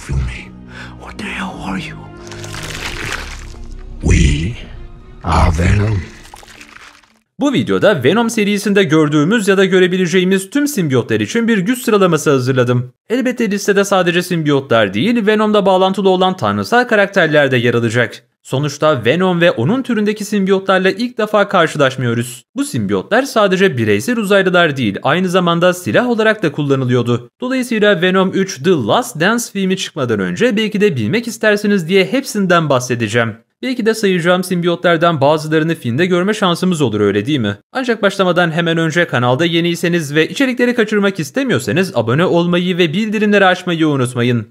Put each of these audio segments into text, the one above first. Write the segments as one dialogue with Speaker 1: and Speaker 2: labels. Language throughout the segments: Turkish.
Speaker 1: feel me? What the hell are you? We are Venom.
Speaker 2: Bu videoda Venom serisinde gördüğümüz ya da görebileceğimiz tüm simbiyotlar için bir güç sıralaması hazırladım. Elbette listede sadece simbiyotlar değil, Venom'da bağlantılı olan tanrısal karakterler de yer alacak. Sonuçta Venom ve onun türündeki simbiyotlarla ilk defa karşılaşmıyoruz. Bu simbiyotlar sadece bireysel uzaylılar değil, aynı zamanda silah olarak da kullanılıyordu. Dolayısıyla Venom 3 The Last Dance filmi çıkmadan önce belki de bilmek istersiniz diye hepsinden bahsedeceğim. Belki de sayacağım simbiyotlardan bazılarını filmde görme şansımız olur öyle değil mi? Ancak başlamadan hemen önce kanalda yeniyseniz ve içerikleri kaçırmak istemiyorsanız abone olmayı ve bildirimleri açmayı unutmayın.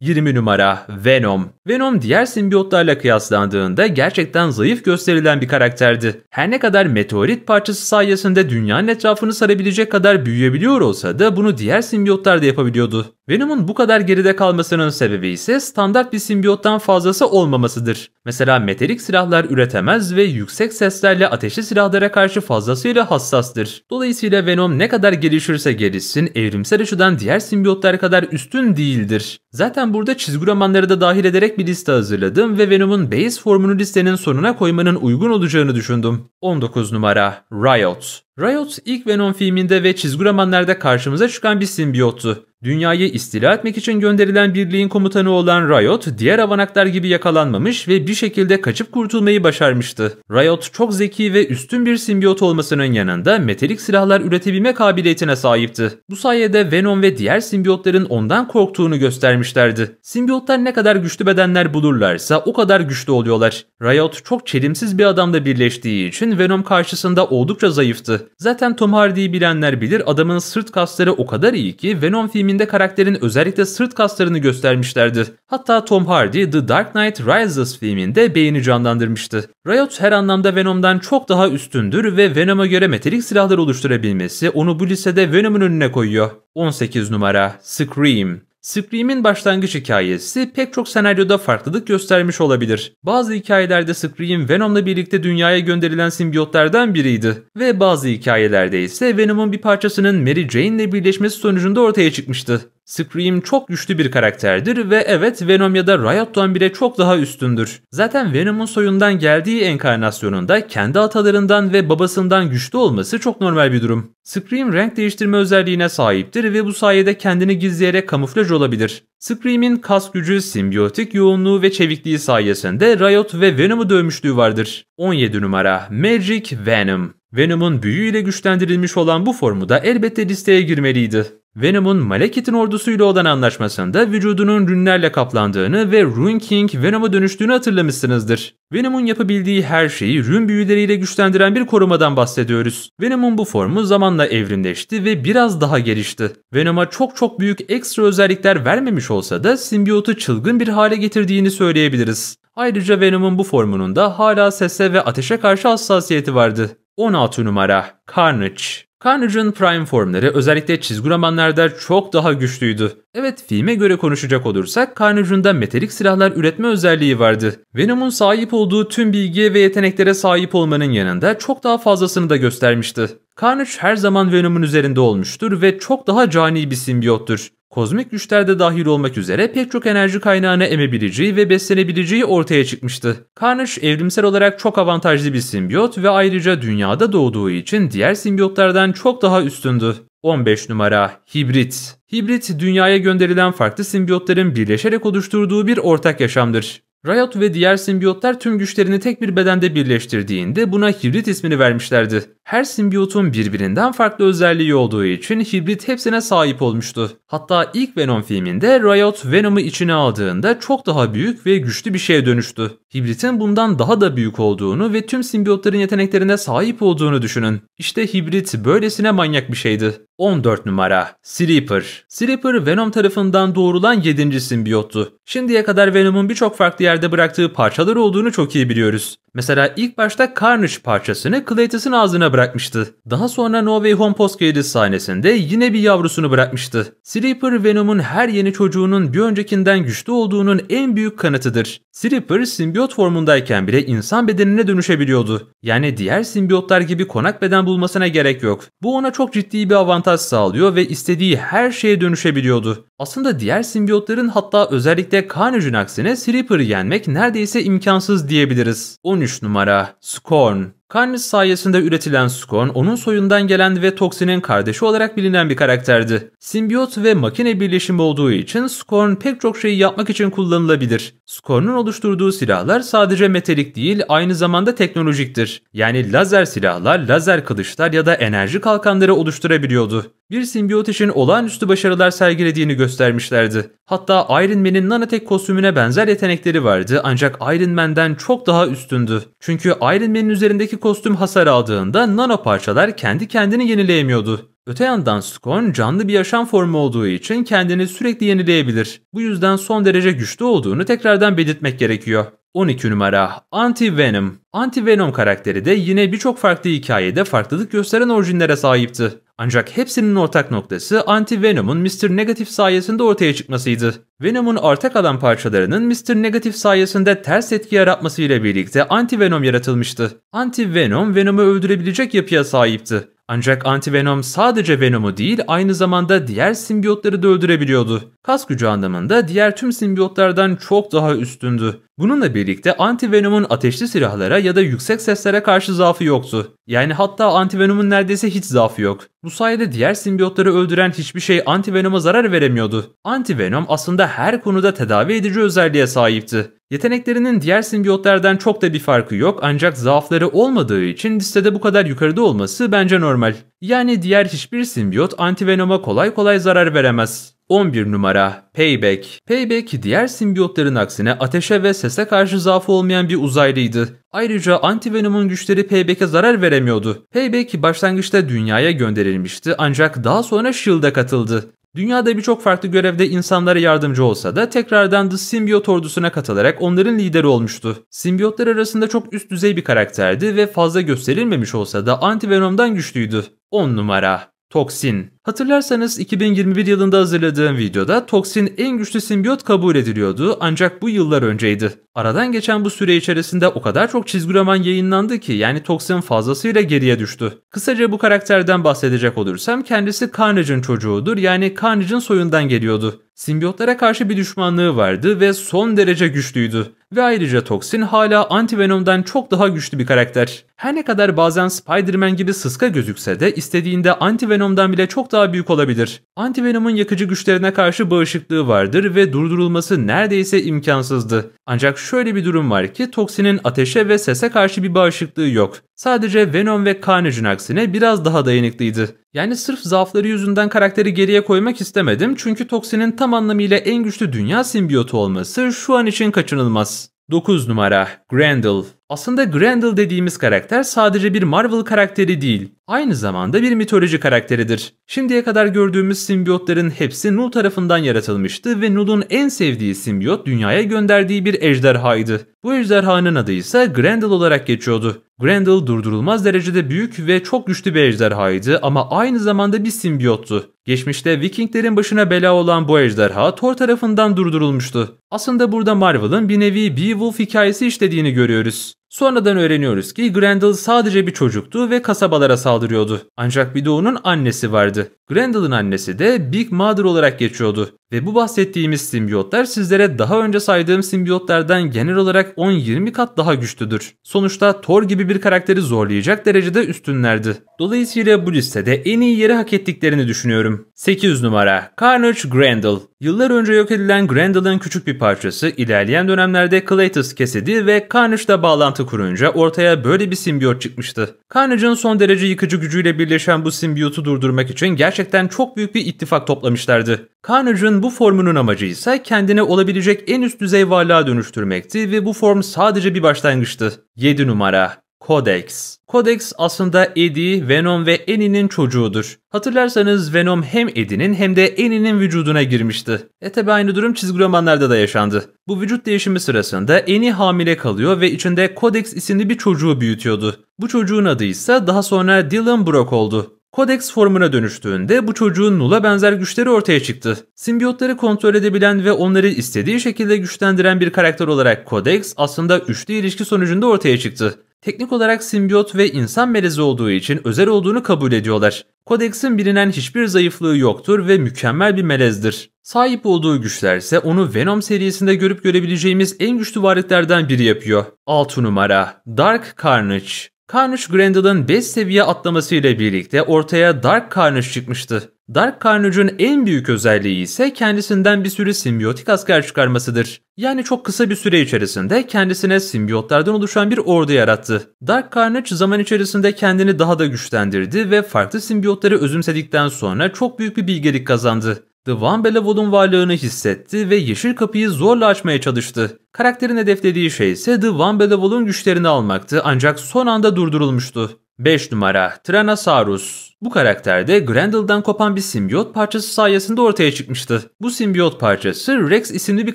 Speaker 2: 20 numara Venom. Venom diğer simbiyotlarla kıyaslandığında gerçekten zayıf gösterilen bir karakterdi. Her ne kadar meteorit parçası sayesinde dünyanın etrafını sarabilecek kadar büyüyebiliyor olsa da bunu diğer simbiyotlar da yapabiliyordu. Venom'un bu kadar geride kalmasının sebebi ise standart bir simbiyottan fazlası olmamasıdır. Mesela metalik silahlar üretemez ve yüksek seslerle ateşli silahlara karşı fazlasıyla hassastır. Dolayısıyla Venom ne kadar gelişirse gelişsin evrimsel açıdan diğer simbiyotlar kadar üstün değildir. Zaten burada çizgi romanları da dahil ederek bir liste hazırladım ve Venom'un base formunu listenin sonuna koymanın uygun olacağını düşündüm. 19 numara Riot. Riot ilk Venom filminde ve çizgi romanlarda karşımıza çıkan bir simbiyottu. Dünyayı istila etmek için gönderilen birliğin komutanı olan Riot, diğer avanaklar gibi yakalanmamış ve bir şekilde kaçıp kurtulmayı başarmıştı. Riot çok zeki ve üstün bir simbiyot olmasının yanında metalik silahlar üretebilme kabiliyetine sahipti. Bu sayede Venom ve diğer simbiyotların ondan korktuğunu göstermişlerdi. Simbiyotlar ne kadar güçlü bedenler bulurlarsa o kadar güçlü oluyorlar. Riot çok çelimsiz bir adamla birleştiği için Venom karşısında oldukça zayıftı. Zaten Tom Hardy'yi bilenler bilir adamın sırt kasları o kadar iyi ki Venom filminde karakterin özellikle sırt kaslarını göstermişlerdi. Hatta Tom Hardy The Dark Knight Rises filminde beyni canlandırmıştı. Riot her anlamda Venom'dan çok daha üstündür ve Venom'a göre metalik silahlar oluşturabilmesi onu bu listede Venom'un önüne koyuyor. 18 numara Scream Scream'in başlangıç hikayesi pek çok senaryoda farklılık göstermiş olabilir. Bazı hikayelerde Scream Venom'la birlikte dünyaya gönderilen simbiyotlardan biriydi. Ve bazı hikayelerde ise Venom'un bir parçasının Mary Jane ile birleşmesi sonucunda ortaya çıkmıştı. Scream çok güçlü bir karakterdir ve evet Venom ya da Riot'tan bile çok daha üstündür. Zaten Venom'un soyundan geldiği enkarnasyonunda kendi atalarından ve babasından güçlü olması çok normal bir durum. Scream renk değiştirme özelliğine sahiptir ve bu sayede kendini gizleyerek kamuflaj olabilir. Scream'in kas gücü, simbiyotik yoğunluğu ve çevikliği sayesinde Riot ve Venom'u dövmüşlüğü vardır. 17 numara Magic Venom Venom'un büyüyle güçlendirilmiş olan bu formu da elbette listeye girmeliydi. Venom'un Malekith'in ordusuyla olan anlaşmasında vücudunun rünlerle kaplandığını ve Rune King Venom'a dönüştüğünü hatırlamışsınızdır. Venom'un yapabildiği her şeyi rün büyüleriyle güçlendiren bir korumadan bahsediyoruz. Venom'un bu formu zamanla evrimleşti ve biraz daha gelişti. Venom'a çok çok büyük ekstra özellikler vermemiş olsa da simbiyotu çılgın bir hale getirdiğini söyleyebiliriz. Ayrıca Venom'un bu formunun da hala sese ve ateşe karşı hassasiyeti vardı. 16 numara Carnage Carnage'ın prime formları özellikle çizgi romanlarda çok daha güçlüydü. Evet filme göre konuşacak olursak Carnage'ın da metalik silahlar üretme özelliği vardı. Venom'un sahip olduğu tüm bilgiye ve yeteneklere sahip olmanın yanında çok daha fazlasını da göstermişti. Carnage her zaman Venom'un üzerinde olmuştur ve çok daha cani bir simbiyottur. Kozmik güçler de dahil olmak üzere pek çok enerji kaynağını emebileceği ve beslenebileceği ortaya çıkmıştı. Carnage evrimsel olarak çok avantajlı bir simbiyot ve ayrıca dünyada doğduğu için diğer simbiyotlardan çok daha üstündü. 15 numara Hibrit Hibrit dünyaya gönderilen farklı simbiyotların birleşerek oluşturduğu bir ortak yaşamdır. Riot ve diğer simbiyotlar tüm güçlerini tek bir bedende birleştirdiğinde buna hibrit ismini vermişlerdi. Her simbiyotun birbirinden farklı özelliği olduğu için hibrit hepsine sahip olmuştu. Hatta ilk Venom filminde Riot Venom'u içine aldığında çok daha büyük ve güçlü bir şeye dönüştü. Hibritin bundan daha da büyük olduğunu ve tüm simbiyotların yeteneklerine sahip olduğunu düşünün. İşte hibrit böylesine manyak bir şeydi. 14 numara Sleeper. Sleeper Venom tarafından doğrulan 7. simbiyottu. Şimdiye kadar Venom'un birçok farklı yerde bıraktığı parçalar olduğunu çok iyi biliyoruz. Mesela ilk başta Carnage parçasını Claytus'ın ağzına bırakmıştı. Daha sonra No Way Home post sahnesinde yine bir yavrusunu bırakmıştı. Sleeper Venom'un her yeni çocuğunun bir öncekinden güçlü olduğunun en büyük kanıtıdır. Sleeper simbiyot formundayken bile insan bedenine dönüşebiliyordu. Yani diğer simbiyotlar gibi konak beden bulmasına gerek yok. Bu ona çok ciddi bir avantaj sağlıyor ve istediği her şeye dönüşebiliyordu. Aslında diğer simbiyotların hatta özellikle Carnage'ın aksine Sleeper'ı yenmek neredeyse imkansız diyebiliriz. 13 numara Scorn Carnage sayesinde üretilen Scorn, onun soyundan gelen ve Toxin'in kardeşi olarak bilinen bir karakterdi. Simbiyot ve makine birleşimi olduğu için Scorn pek çok şeyi yapmak için kullanılabilir. Scorn'un oluşturduğu silahlar sadece metalik değil, aynı zamanda teknolojiktir. Yani lazer silahlar, lazer kılıçlar ya da enerji kalkanları oluşturabiliyordu. Bir simbiyot için olağanüstü başarılar sergilediğini göstermişlerdi. Hatta Iron Man'in nanotek kostümüne benzer yetenekleri vardı ancak Iron Man'den çok daha üstündü. Çünkü Iron Man'in üzerindeki kostüm hasar aldığında nano parçalar kendi kendini yenileyemiyordu. Öte yandan Scorn canlı bir yaşam formu olduğu için kendini sürekli yenileyebilir. Bu yüzden son derece güçlü olduğunu tekrardan belirtmek gerekiyor. 12 numara Anti-Venom. Anti-Venom karakteri de yine birçok farklı hikayede farklılık gösteren orijinlere sahipti. Ancak hepsinin ortak noktası Anti-Venom'un Mr. Negative sayesinde ortaya çıkmasıydı. Venom'un arta kalan parçalarının Mr. Negative sayesinde ters etki yaratmasıyla birlikte Anti-Venom yaratılmıştı. Anti-Venom, Venom'u öldürebilecek yapıya sahipti. Ancak Antivenom sadece Venom'u değil aynı zamanda diğer simbiyotları da öldürebiliyordu. Kas gücü anlamında diğer tüm simbiyotlardan çok daha üstündü. Bununla birlikte Antivenom'un ateşli silahlara ya da yüksek seslere karşı zaafı yoktu. Yani hatta Antivenom'un neredeyse hiç zaafı yok. Bu sayede diğer simbiyotları öldüren hiçbir şey Antivenom'a zarar veremiyordu. Antivenom aslında her konuda tedavi edici özelliğe sahipti. Yeteneklerinin diğer simbiyotlardan çok da bir farkı yok ancak zaafları olmadığı için listede bu kadar yukarıda olması bence normal. Yani diğer hiçbir simbiyot Antivenom'a kolay kolay zarar veremez. 11 numara Payback. Payback diğer simbiyotların aksine ateşe ve sese karşı zaafı olmayan bir uzaylıydı. Ayrıca Antivenom'un güçleri Payback'e zarar veremiyordu. Payback başlangıçta dünyaya gönderilmişti ancak daha sonra S.H.I.E.L.D''a katıldı. Dünyada birçok farklı görevde insanlara yardımcı olsa da tekrardan The Symbiote ordusuna katılarak onların lideri olmuştu. Simbiyotlar arasında çok üst düzey bir karakterdi ve fazla gösterilmemiş olsa da Antivenom'dan güçlüydü. 10 numara Toksin. Hatırlarsanız 2021 yılında hazırladığım videoda Toksin en güçlü simbiyot kabul ediliyordu ancak bu yıllar önceydi. Aradan geçen bu süre içerisinde o kadar çok çizgi roman yayınlandı ki yani Toksin fazlasıyla geriye düştü. Kısaca bu karakterden bahsedecek olursam kendisi Carnage'ın çocuğudur yani Carnage'ın soyundan geliyordu. Simbiyotlara karşı bir düşmanlığı vardı ve son derece güçlüydü. Ve ayrıca Toxin hala Antivenom'dan çok daha güçlü bir karakter. Her ne kadar bazen Spider-Man gibi sıska gözükse de istediğinde Antivenom'dan bile çok daha büyük olabilir. Antivenom'un yakıcı güçlerine karşı bağışıklığı vardır ve durdurulması neredeyse imkansızdı. Ancak şöyle bir durum var ki Toxin'in ateşe ve sese karşı bir bağışıklığı yok. Sadece Venom ve Carnage'ın aksine biraz daha dayanıklıydı. Yani sırf zaafları yüzünden karakteri geriye koymak istemedim çünkü Toxin'in tam anlamıyla en güçlü dünya simbiyotu olması şu an için kaçınılmaz. 9 numara Grendel aslında Grendel dediğimiz karakter sadece bir Marvel karakteri değil, aynı zamanda bir mitoloji karakteridir. Şimdiye kadar gördüğümüz simbiyotların hepsi Null tarafından yaratılmıştı ve Null'un en sevdiği simbiyot dünyaya gönderdiği bir ejderhaydı. Bu ejderhanın adı ise Grendel olarak geçiyordu. Grendel durdurulmaz derecede büyük ve çok güçlü bir ejderhaydı ama aynı zamanda bir simbiyottu. Geçmişte Vikinglerin başına bela olan bu ejderha Thor tarafından durdurulmuştu. Aslında burada Marvel'ın bir nevi Beowulf hikayesi işlediğini görüyoruz. Sonradan öğreniyoruz ki Grendel sadece bir çocuktu ve kasabalara saldırıyordu. Ancak bir de onun annesi vardı. Grendel'ın annesi de Big Mother olarak geçiyordu. Ve bu bahsettiğimiz simbiyotlar sizlere daha önce saydığım simbiyotlardan genel olarak 10-20 kat daha güçlüdür. Sonuçta Thor gibi bir karakteri zorlayacak derecede üstünlerdi. Dolayısıyla bu listede en iyi yeri hak ettiklerini düşünüyorum. 8 numara Carnage Grendel Yıllar önce yok edilen Grendel'ın küçük bir parçası ilerleyen dönemlerde Claytus kesildi ve Carnage'la bağlantı kurunca ortaya böyle bir simbiyot çıkmıştı. Carnage'ın son derece yıkıcı gücüyle birleşen bu simbiyotu durdurmak için gerçekten çok büyük bir ittifak toplamışlardı. Carnage'ın bu formunun amacı ise kendine olabilecek en üst düzey varlığa dönüştürmekti ve bu form sadece bir başlangıçtı. 7 numara Codex. Codex aslında Eddie, Venom ve Annie'nin çocuğudur. Hatırlarsanız Venom hem Eddie'nin hem de Annie'nin vücuduna girmişti. E tabi aynı durum çizgi romanlarda da yaşandı. Bu vücut değişimi sırasında Annie hamile kalıyor ve içinde Codex isimli bir çocuğu büyütüyordu. Bu çocuğun adı ise daha sonra Dylan Brock oldu. Codex formuna dönüştüğünde bu çocuğun Null'a benzer güçleri ortaya çıktı. Simbiyotları kontrol edebilen ve onları istediği şekilde güçlendiren bir karakter olarak Codex aslında üçlü ilişki sonucunda ortaya çıktı. Teknik olarak simbiyot ve insan melezi olduğu için özel olduğunu kabul ediyorlar. Codex'in bilinen hiçbir zayıflığı yoktur ve mükemmel bir melezdir. Sahip olduğu güçler ise onu Venom serisinde görüp görebileceğimiz en güçlü varlıklardan biri yapıyor. 6 numara Dark Carnage Carnage Grendel'ın 5 seviye atlaması ile birlikte ortaya Dark Carnage çıkmıştı. Dark Carnage'ın en büyük özelliği ise kendisinden bir sürü simbiyotik asker çıkarmasıdır. Yani çok kısa bir süre içerisinde kendisine simbiyotlardan oluşan bir ordu yarattı. Dark Carnage zaman içerisinde kendini daha da güçlendirdi ve farklı simbiyotları özümsedikten sonra çok büyük bir bilgelik kazandı. The One Bellavol'un varlığını hissetti ve yeşil kapıyı zorla açmaya çalıştı. Karakterin hedeflediği şey ise The One Bellavol'un güçlerini almaktı ancak son anda durdurulmuştu. 5 numara Tyrannosaurus bu karakter de Grendel'dan kopan bir simbiyot parçası sayesinde ortaya çıkmıştı. Bu simbiyot parçası Rex isimli bir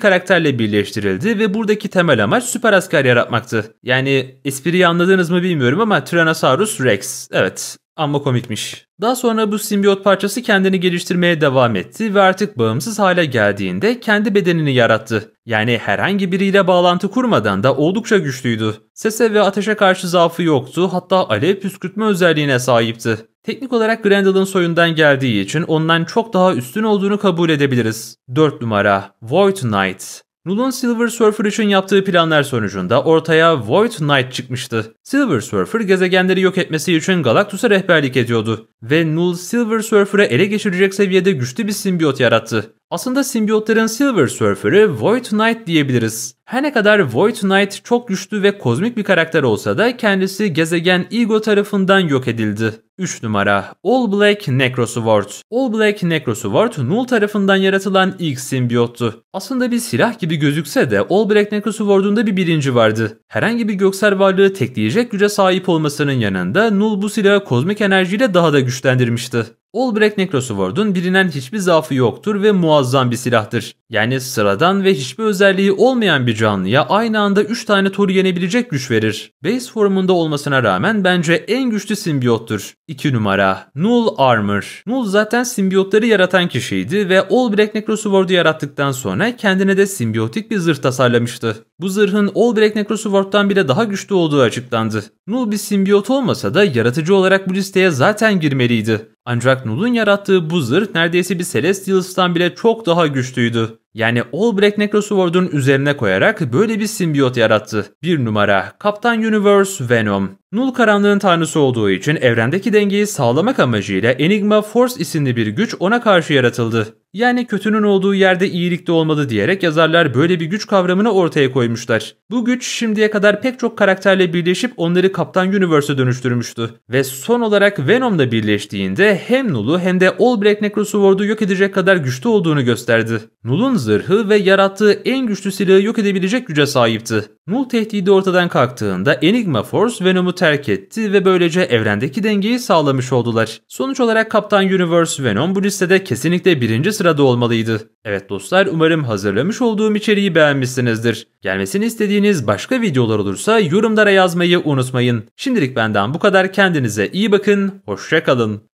Speaker 2: karakterle birleştirildi ve buradaki temel amaç süper asker yaratmaktı. Yani espriyi anladınız mı bilmiyorum ama Tyrannosaurus Rex. Evet ama komikmiş. Daha sonra bu simbiyot parçası kendini geliştirmeye devam etti ve artık bağımsız hale geldiğinde kendi bedenini yarattı. Yani herhangi biriyle bağlantı kurmadan da oldukça güçlüydü. Sese ve ateşe karşı zaafı yoktu hatta alev püskürtme özelliğine sahipti. Teknik olarak Grendel'ın soyundan geldiği için ondan çok daha üstün olduğunu kabul edebiliriz. 4 numara Void Knight Null'un Silver Surfer için yaptığı planlar sonucunda ortaya Void Knight çıkmıştı. Silver Surfer gezegenleri yok etmesi için Galactus'a rehberlik ediyordu ve Null Silver Surfer'ı ele geçirecek seviyede güçlü bir simbiyot yarattı. Aslında simbiyotların Silver Surfer'ı Void Knight diyebiliriz. Her ne kadar Void Knight çok güçlü ve kozmik bir karakter olsa da kendisi gezegen Ego tarafından yok edildi. 3 numara All Black Necrosword All Black Necrosword Null tarafından yaratılan ilk simbiyottu. Aslında bir silah gibi gözükse de All Black Necrosword'un da bir bilinci vardı. Herhangi bir göksel varlığı tekleyecek güce sahip olmasının yanında Null bu silahı kozmik enerjiyle daha da güçlendirmişti. Albrecht Necrosword'un bilinen hiçbir zaafı yoktur ve muazzam bir silahtır. Yani sıradan ve hiçbir özelliği olmayan bir canlıya aynı anda 3 tane toru yenebilecek güç verir. Base formunda olmasına rağmen bence en güçlü simbiyottur. 2 numara Null Armor. Null zaten simbiyotları yaratan kişiydi ve Albrecht Necrosword'u yarattıktan sonra kendine de simbiyotik bir zırh tasarlamıştı. Bu zırhın Albrecht Necrosword'dan bile daha güçlü olduğu açıklandı. Null bir simbiyot olmasa da yaratıcı olarak bu listeye zaten girmeliydi. Ancak Null'un yarattığı bu zırh neredeyse bir Celestials'tan bile çok daha güçlüydü. Yani Albrecht Necrosword'un üzerine koyarak böyle bir simbiyot yarattı. Bir numara Kaptan Universe Venom. Null karanlığın tanrısı olduğu için evrendeki dengeyi sağlamak amacıyla Enigma Force isimli bir güç ona karşı yaratıldı. Yani kötünün olduğu yerde iyilik de olmalı diyerek yazarlar böyle bir güç kavramını ortaya koymuşlar. Bu güç şimdiye kadar pek çok karakterle birleşip onları Kaptan Universe'e dönüştürmüştü. Ve son olarak Venom'la birleştiğinde hem Null'u hem de All Black Necrosword'u yok edecek kadar güçlü olduğunu gösterdi. Null'un zırhı ve yarattığı en güçlü silahı yok edebilecek güce sahipti. Null tehdidi ortadan kalktığında Enigma Force Venom'u terk etti ve böylece evrendeki dengeyi sağlamış oldular. Sonuç olarak Kaptan Universe Venom bu listede kesinlikle birinci sırada olmalıydı. Evet dostlar umarım hazırlamış olduğum içeriği beğenmişsinizdir. Gelmesini istediğiniz başka videolar olursa yorumlara yazmayı unutmayın. Şimdilik benden bu kadar kendinize iyi bakın, hoşçakalın.